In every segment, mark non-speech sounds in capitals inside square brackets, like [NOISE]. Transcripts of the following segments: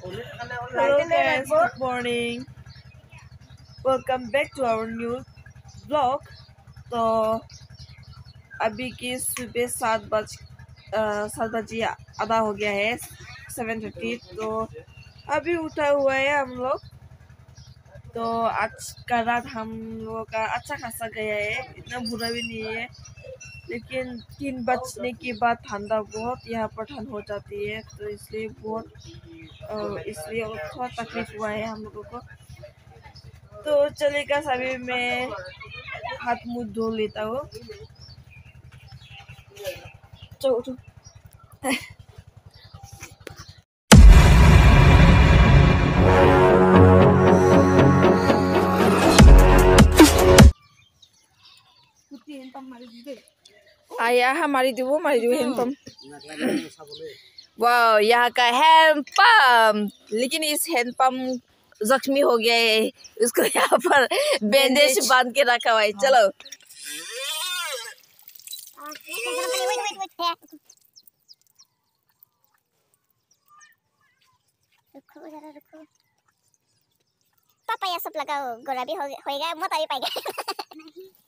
Hello guys, good morning. Welcome back to our new vlog. तो अभी की सुबह सात बज सात बजे आधा हो गया है सेवन थर्टी तो अभी उठा हुआ है हम लोग तो आज का रात हम लोगों का अच्छा खासा गया है इतना बुरा भी नहीं है लेकिन तीन बजने के बाद ठंडा बहुत यहाँ पर ठंड हो जाती है तो इसलिए बहुत इसलिए थोड़ा तकलीफ़ हुआ है हम लोगों को। तो चलेगा सभी मैं हाथ मुँह धो लेता हूँ। चलो [LAUGHS] आया हमारी दो हमारी दो हैंडपम्प वाह यहाँ का हैंडपम्प लेकिन इस हैंडपम्प जख्मी हो गया है उसको यहाँ पर बैंडेज बाँध के रखा हुआ है चलो रुको रुको पापा ये सब लगाओ गोरा भी हो होएगा मोटा भी पाएगा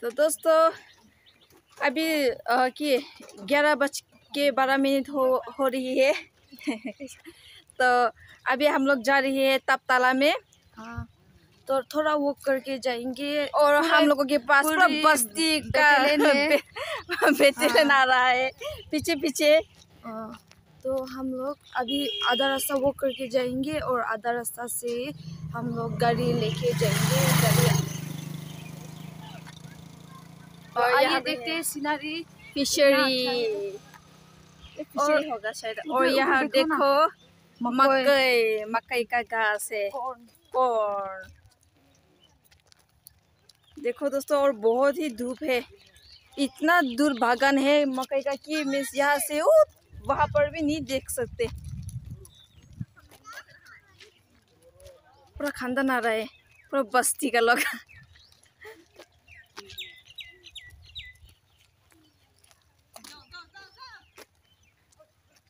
तो दोस्तों, अभी कि ग्यारह बज के बारह मिनट हो हो रही है। [LAUGHS] तो अभी हम लोग जा रही है तपताला में। हाँ। तो थोड़ा वॉक करके जाएँगे। और हम लोगों के पास पूरा बस्ती का [LAUGHS] बेटेलियन है। आ रहा है। पीछे पीछे। तो हम लोग अभी आधा रास्ता वॉक करके जाएँगे और आधा रास्ता से हम लोग गाड़ी लेके जाएँगे। गाड़ी और यहाँ आइए देखते हैं सीनरी फिशरी। फिशरी होगा शायद। और यहाँ देखो मकई। मकई का घास है। और देखो दोस्तों, और बहुत ही धूप है। इतना दूर बागान है मकई का कि मिस यहाँ से वो वहाँ पर भी नहीं देख सकते। पूरा खानदान आ रहा है, पूरा बस्ती का लोग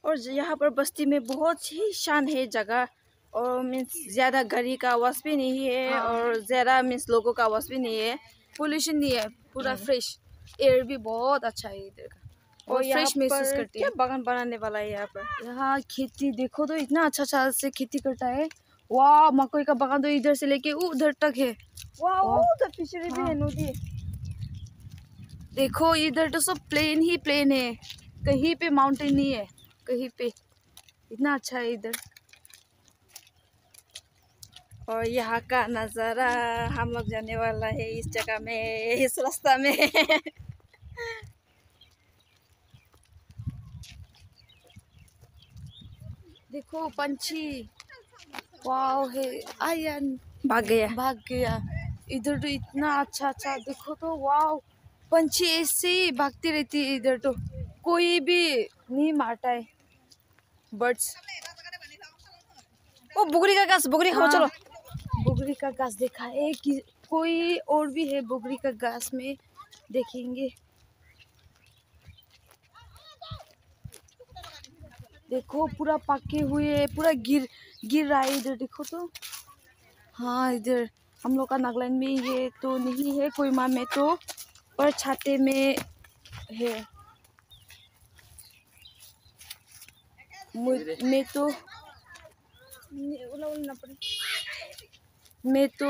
और यहाँ पर बस्ती में बहुत ही शान है जगह। और मीन्स ज़्यादा गाड़ी का आवाज़ भी नहीं है और ज़्यादा मीन्स लोगों का आवाज़ भी नहीं है। पोल्यूशन नहीं है पूरा फ्रेश एयर भी बहुत अच्छा है इधर का। और फ्रेश महसूस करती है। बागान बनाने वाला है यहाँ पर? यहाँ खेती देखो तो इतना अच्छा अच्छा से खेती करता है। वाह मकई का बागान तो इधर से लेके उधर तक है। वाह। उधर भी हाँ। है। नदी। देखो इधर तो सब प्लेन ही प्लेन है। कहीं पे माउंटेन नहीं है कहीं पे। इतना अच्छा है इधर। और यहाँ का नज़ारा हम लोग जाने वाला है इस जगह में इस रास्ता में। देखो पंछी। वाह है आयन भाग गया। भाग गया। इधर तो इतना अच्छा अच्छा देखो तो वाह पंछी ऐसे ही भागती रहती है इधर तो। कोई भी नहीं मारता है। बर्ड्स। ओ बुगरी का घास बुगरी खाओ हाँ। चलो। बुगरी का घास देखा है। कि कोई और भी है बुगरी का घास में? देखेंगे। देखो, पूरा पके हुए पूरा गिर गिर रहा है इधर, देखो तो। हाँ इधर। हम लोग का नागालैंड में ये तो नहीं है, कोई माँ में तो। पर छाते में है। मैं तो मैं तो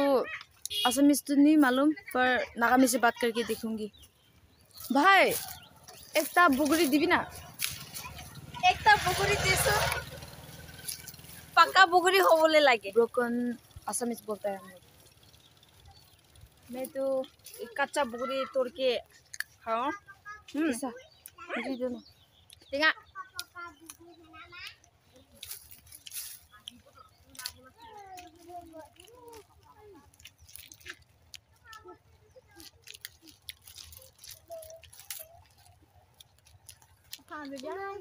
असमीज तो नहीं मालूम पर नागामी से बात करके देखूँगी। भाई एक बुगुरी दीबी ना। एक बुगुरी दीसो पक्का बुगुरी हो बोले लगे। ब्रोकन असमीज बोलता है। मैं तो कच्चा बुगुरी तोड़ के हम्म। खाऊँ दोनों। ना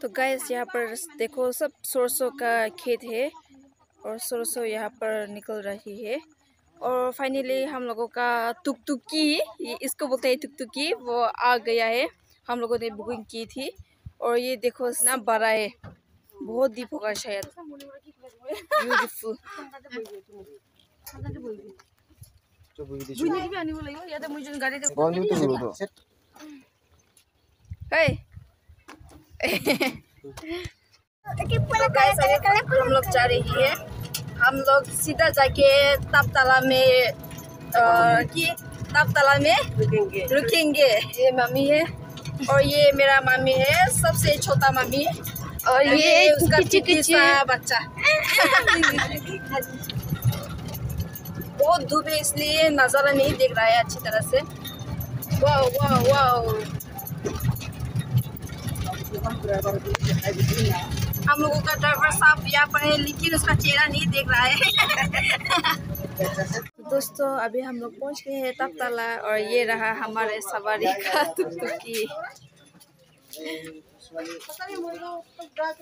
तो गैस यहाँ पर देखो, सब सरसों का खेत है और सरसों यहाँ पर निकल रही है। और फाइनली हम लोगों का टुकटुकी इसको बोलते हैं टुकटुकी वो आ गया है। हम लोगों ने बुकिंग की थी। और ये देखो, इतना बड़ा है। बहुत दीप होगा शायद। तो हम लोग जा रही है हम लोग सीधा जाके तापतला में कि तापतला में रुकेंगे ये मम्मी है और ये मेरा मम्मी है सबसे छोटा मम्मी और ये उसका सा बच्चा। [LAUGHS] बहुत धूप है इसलिए नज़ारा नहीं देख रहा है अच्छी तरह से। वाह वाह वाह। हम लोगों का ड्राइवर साहब यहाँ पर है लेकिन उसका चेहरा नहीं देख रहा है। [LAUGHS] दोस्तों अभी हम लोग पहुँच गए हैं तबतला और ये रहा हमारे सवारी का [LAUGHS] टुकटुकी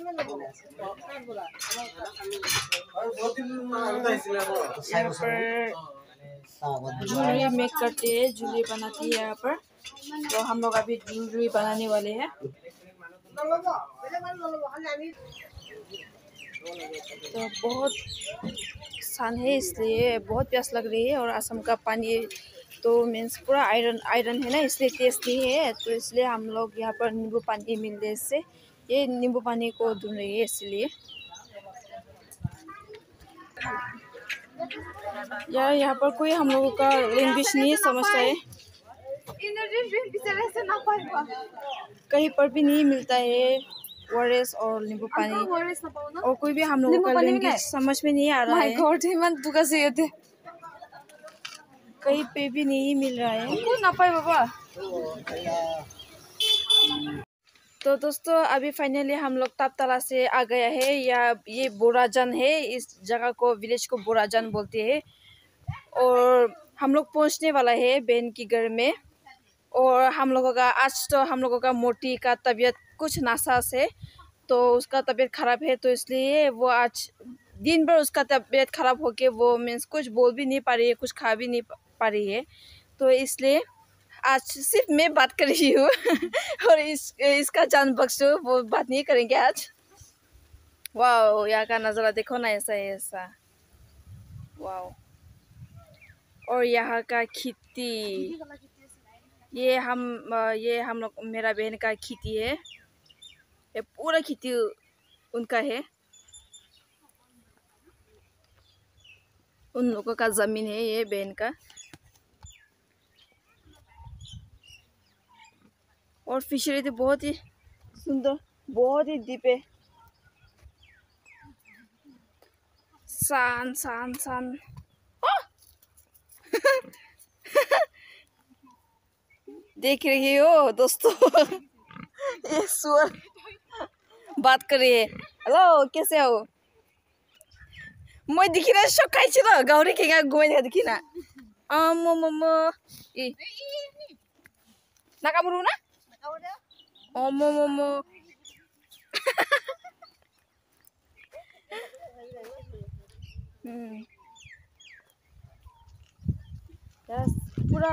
यहाँ पर जूलरी मेक करते हैं जूलरी बनाती है यहाँ पर। तो हम लोग अभी जूलरी बनाने वाले हैं। तो बहुत सान है, इसलिए बहुत प्यास लग रही है और असम का पानी तो मीन्स पूरा आयरन आयरन है ना इसलिए टेस्ट नहीं है। तो इसलिए हम लोग यहाँ पर नींबू पानी मिलते हैं इससे ये नींबू पानी को ढूंढ रही है इसलिए। यार यहाँ पर कोई हम लोगों का लैंग्वेज नहीं समझता है। कहीं पर भी नहीं मिलता है ओआरएस और नींबू पानी। और कोई भी हम लोगों का लैंग्वेज समझ में नहीं आ रहा है। कहीं पे भी नहीं मिल रहा है। ना पाए बाबा। तो दोस्तों अभी फाइनली हम लोग तापतला से आ गया है। या ये बोराजन है इस जगह को विलेज को बोराजन बोलते हैं। और हम लोग पहुँचने वाला है बहन की घर में। और हम लोगों का आज तो हम लोगों का मोटी का तबीयत कुछ नासास है। तो उसका तबीयत ख़राब है तो इसलिए वो आज दिन भर उसका तबीयत ख़राब होके वो मीन्स कुछ बोल भी नहीं पा रही है, कुछ खा भी नहीं पा रही है। तो इसलिए आज सिर्फ़ मैं बात कर रही हूँ [LAUGHS] और इस, इसका जान बख्शो वो बात नहीं करेंगे आज। वाह यहाँ का नज़ारा देखो ना, ऐसा है ऐसा। वाह और यहाँ का खेती ये हम ये हम लोग, मेरा बहन का खेती है। ये पूरा खेती उनका है। उन लोगों का ज़मीन है ये बहन का। और फिशरी तो बहुत ही सुंदर, बहुत ही डीप है। सान सान सान देख रही हो दोस्तों? [LAUGHS] ये सुअर। बात कर रही है। हेलो, कैसे हो? मैं देखी ना सब खाई छ गाउरी के घुमाइदिएको देखि न म म म ए नाकामुरु ना mo, mo, mo. हम्म। Yes, पूरा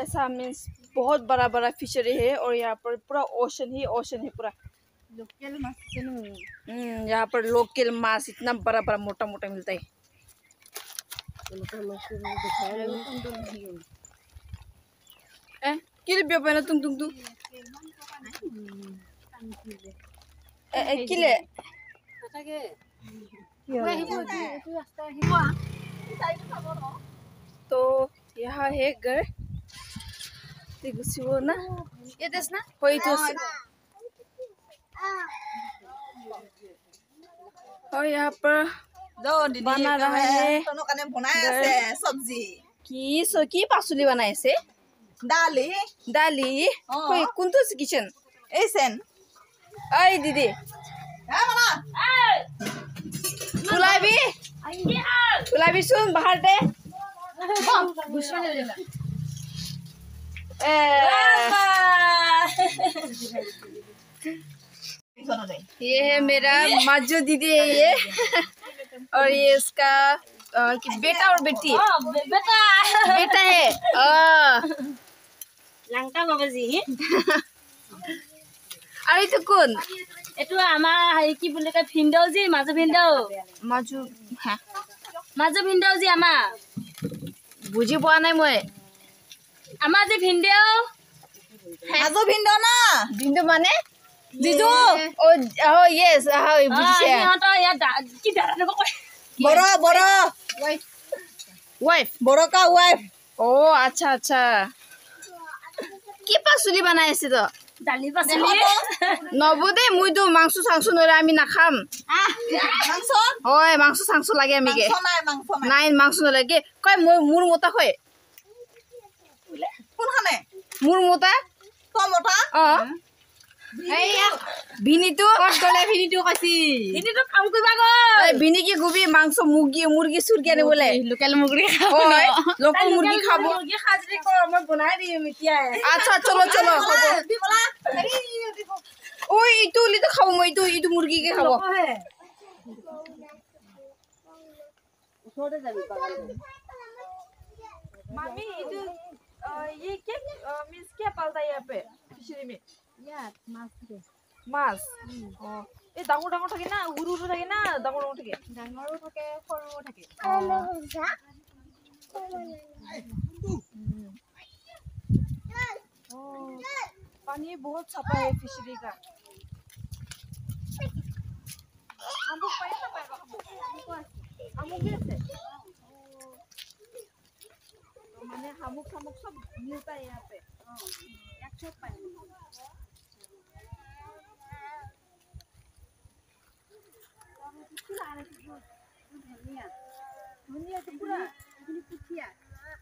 ऐसा मीन्स बहुत बड़ा बड़ा फिशरी है और यहाँ पर पूरा ओशन ही ओशन है पूरा। लोकल माछ हम्म, यहाँ पर लोकल माछ इतना बड़ा बड़ा मोटा मोटा मिलता है। ए किले बियो पहना तुम तुम किले तो यहाँ है घर। ना। ये ना होई तो और यहाँ पर दो दीदी बना रहा है तो कने बनाया से सब्जी की सो की पासुली बनाया से दाली दाली कोई कुंतु से किचन ऐसेन आई दीदी है मना गुलाबी गुलाबी सुन बाहर दे बाप गुस्सा नहीं लेना ये है मेरा माजो दीदी है ये और ये इसका अ, कि बेटा और बेटी বেটা बेटा है अ, লাংটা বাবাজি আৰু এইটো কোন এইটো আমাৰ হেৰি কি বুলি কয় ভিনদেউ যি মাজু ভিনদেউ মাজু হা মাজু ভিনদেউ যি আমাৰ বুজি পোৱা নাই মই আমাৰ যি ভিনদেউ মাজু ভিন্দ না দিনটো মানে জিজু অ অ য়েছ হয় অ, বুজিছে সিহঁতৰ ইয়াত দা- কি দাদা নকয় কয় বড় বড় ৱাইফ বড়কা ৱাইফ অ আচ্ছা আচ্ছা কি পাচলি বনাই আছে তো দালি পাচলি নব দেই মইতো মাংস চাংস আমি নাখাম মাংস হয় মাংস চাংস লাগে আমিকে মাংস নাই মাংস নাই নাই মাংস নালাগে কয় মই মোৰ মতা হয় কোনখানে মোৰ মতা অ ভিনিটো ক'ত গ'লে ভিনিটো কৈছি এনেইতো কাম কৰিব গ'ল ভিনি কি গুবি মাংস মুৰ্গী মুৰ্গী চুৰ্গী আনিবলে লোকেল মুৰ্গী হয় লোকেল মুৰ্গী খাব মুৰ্গী সাজৰি কৰ মই বনাই দিম এতিয়াই আচ্ছা চলো চলো হ'ব দি বলা ঐ ইটো উলিটো খাব মই ইটো ইটো মুৰ্গীকে খাব मामी इधर अ, ये क्या मीन्स क्या पालता है यहाँ पे फिशरी में মাছ অ। এই ডাঙৰ ডাঙৰ থাকে না উৰু উৰু থাকে না ডাঙৰ ডাঙৰ থাকে? ডাঙৰো থাকে সৰুও থাকে। পানী বহুত চাফা হয় কা মানে শামুক চামুক চব ইয়াতে। यहाँ पे एक सब पाए ধুনীয়া তো পুৰা পুঠিয়া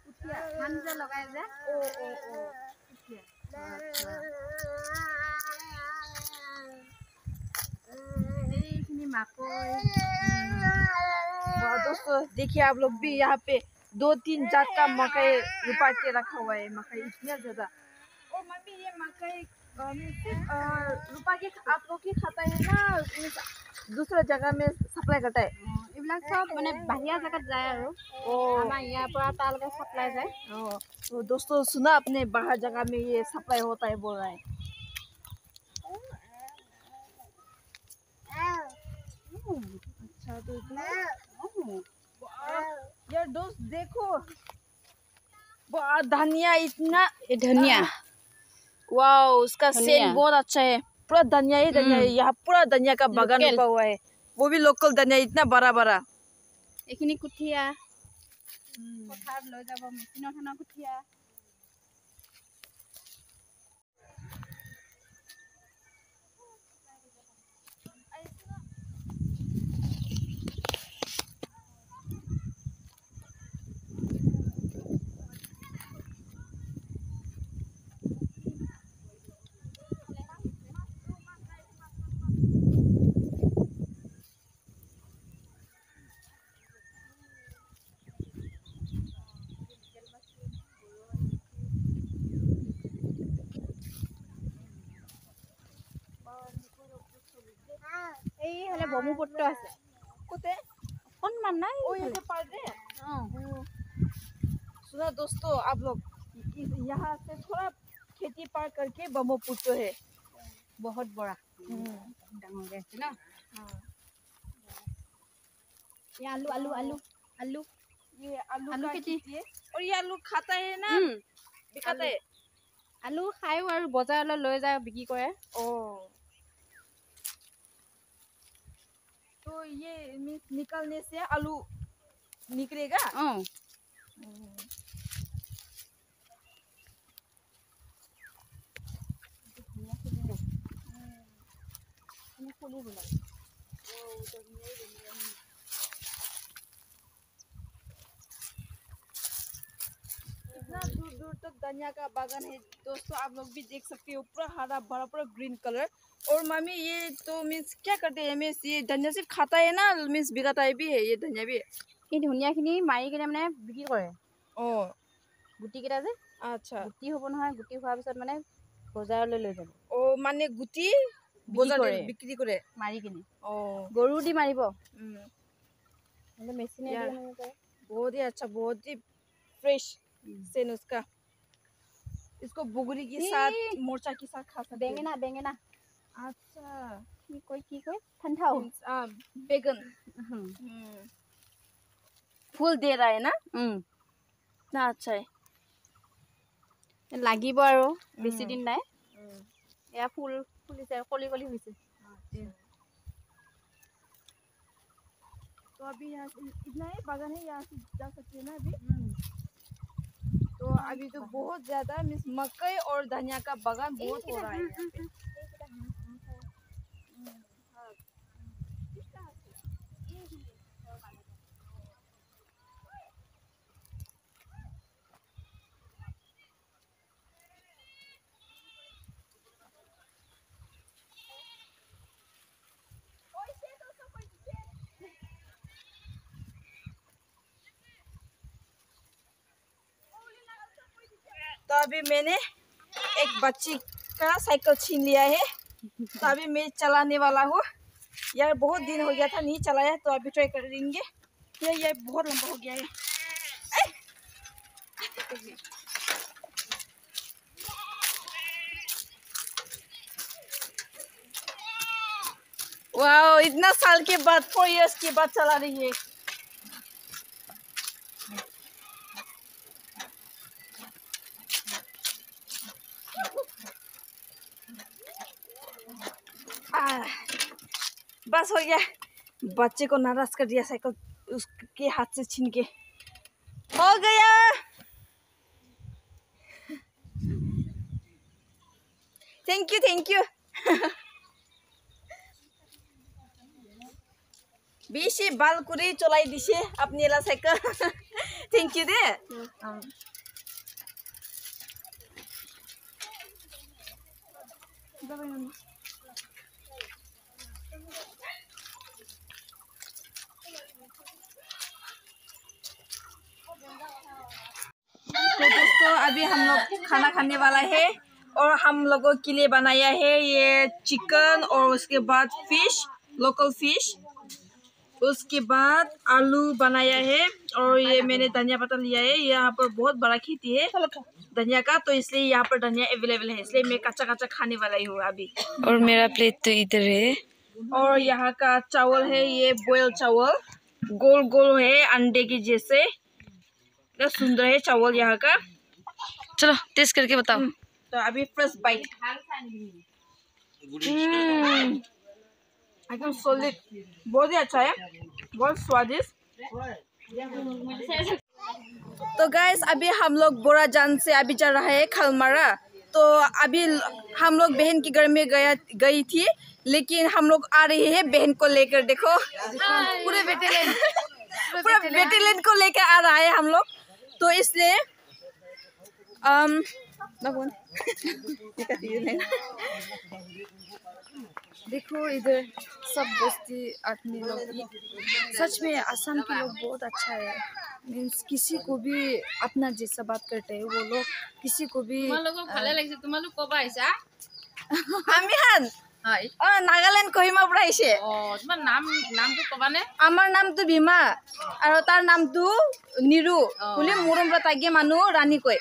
পুঠিয়া ধান যে লগাই যে অ অ অ পুঠিয়া এইখিনি মাকৈ वाह दोस्तों देखिए आप लोग भी यहाँ पे दो तीन जात का मकई रुपा के रखा हुआ है मकई इतना ज्यादा और मम्मी ये मकई अ, means सिर्फ, अ, रुपा के आप लोग ही खाता है ना means दूसरा जगह में सप्लाई करता है এইবিলাক চব মানে বাহিৰা জেগাত যায় আৰু ओ আমাৰ ইয়াৰ পৰা তালৈকে চাপ্লাই যায় ओ, तो दोस्तों सुना अपने बाहर जगह में ये सप्लाई होता है बोल रहा है अच्छा तो इतना यार दोस्त देखो वाह, धनिया इतना এই ধনিয়া वाह उसका सेन बहुत अच्छा है। पूरा धनिया ही धनिया है यहाँ पूरा धनिया का बगान रुका हुआ है। वो भी लोकल धनिया इतना बड़ा बड़ा कुठिया। हम्म। कुठिया। এইফালে ব্ৰহ্মপুত্ৰ আছে कुत्ते অকণমান নাই ओ ये तो पड़ रहे हैं सुना दोस्तों आप लोग इस- यहाँ से थोड़ा खेती पार करके ब्रह्मपुत्र है বহুত বৰা ডাঙৰকৈ আছে ন এই আলু আলু আলু আলু ये आलू आलू का खेती। खेती है और ये आलू खाता है ना উম, बिकाता है আলু খায়ো আৰু বজাৰলৈ লৈ যায় বিক্ৰী কৰে ओ तो ये निकलने से आलू निकलेगा? इतना दूर दूर तक धनिया का बागान है दोस्तों आप लोग भी देख सकते हो पूरा हरा भरा पूरा ग्रीन कलर और मामी ये तो मीन्स क्या करते हैं मीन्स ये धनिया सिर्फ खाता है ना मीन्स बिगाता है भी है ये धनिया भी এই ধনিয়াখিনি মাৰি কিনে মানে বিক্ৰী কৰে ओ গুটিকেইটা যে अच्छा গুটি হ'ব নহয় গুটি হোৱাৰ পিছত মানে বজাৰলৈ লৈ যাব ओ माने गुटी বজারে করে। বিক্রি করে মাৰি কিনে ओ গৰু দি মাৰিব हम्म, নহ'লে মেচিনে यार। দি মাৰিব পাৰে बहुत ही अच्छा बहुत ही फ्रेश सेन उसका इसको बुगरी के साथ ई। मोर्चा के साथ खा सकते हैं বেঙেনা বেঙেনা अच्छा কি কয় কি কয় ঠাণ্ডাও मीन्स, आ, बैगन हम्म, फूल दे रहा है ना इतना अच्छा है লাগিব আৰু বেছি উম। দিন নাই এয়া ফুল ফুলিছে আৰু কলি কলি হৈছে तो अभी यहाँ से इतना ही बागान है यहाँ से जा सकते हैं ना अभी तो अभी तो बहुत ज्यादा मीन्स मकई और धनिया का बागान बहुत हो रहा है अभी मैंने एक बच्ची का साइकिल छीन लिया है। तो अभी मैं चलाने वाला हूँ। यार, बहुत दिन हो गया था, नहीं चलाया तो अभी ट्राई करेंगे ये ये बहुत लंबा हो गया है! वाओ, इतना साल के बाद फोर इयर्स के बाद चला रही है। बस हो गया बच्चे को नाराज कर दिया साइकिल उसके हाथ से छीन के हो गया थैंक यू थैंक यू বেশি বাল করে চলাই দিছে আপনি এলা সাইকেল থ্যাংক ইউ দে तो दोस्तों अभी हम लोग खाना खाने वाला है और हम लोगों के लिए बनाया है ये चिकन और उसके बाद फ़िश लोकल फ़िश उसके बाद आलू बनाया है और ये मैंने धनिया पत्ता लिया है। यहाँ पर बहुत बड़ा खेती है धनिया का तो इसलिए यहाँ पर धनिया अवेलेबल है। इसलिए मैं कच्चा कच्चा खाने वाला ही हूँ अभी। और मेरा प्लेट तो इधर है। और यहाँ का चावल है ये बॉयल चावल। गोल गोल है अंडे के जैसे। सुंदर है चावल यहाँ का। चलो टेस्ट करके बताओ। तो अभी फ़र्स्ट बाइट एकदम सॉलिड बहुत ही अच्छा है। बहुत स्वादिष्ट। तो गैस अभी हम लोग बोरा जान से अभी जा रहा है खलमारा। तो अभी हम लोग बहन के घर में गया गई थी लेकिन हम लोग आ रहे हैं बहन को लेकर देखो। पूरे [LAUGHS] बेटेलियन पूरा बेटेलियन को लेकर आ रहा है हम लोग। तो इसलिए Um, ना [LAUGHS] देखो इधर सब दोस्ती आदमी लोग। सच में असम के लोग बहुत अच्छा है। मीन्स किसी को भी अपना जैसा बात करते हैं वो लोग किसी को भी तुम्हारे लोग तुम्हारे लोग कब आईसा [LAUGHS] हाँ, আহিছা আমি হান হয় অ নাগালেণ্ড কহিমাৰ পৰা আহিছে অঁ তোমাৰ নাম নামটো ক'বানে আমাৰ নামটো ভীমা আৰু তাৰ নামটো নিৰু অ। বুলি মৰম পৰা তাইকে মানুহ ৰাণী কয়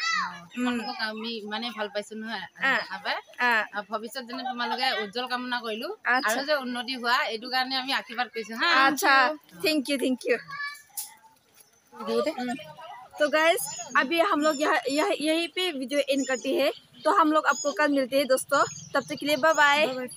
তোমালোকক আমি ইমানেই ভাল পাইছো নহয় আ। দেখা পাই আহ, আৰু ভৱিষ্যত যেনে তোমালোকে উজ্জ্বল কামনা কৰিলো আচ্ছা। আৰু যে উন্নতি হোৱা এইটো কাৰণে আমি আশীৰ্বাদ কৰিছো হা अच्छा थैंक यू थैंक यू तो गाइस अभी हम लोग यहाँ यह, यहीं पे वीडियो एंड करते हैं तो हम लोग आपको कल मिलते हैं दोस्तों तब तक के लिए बाय बाय.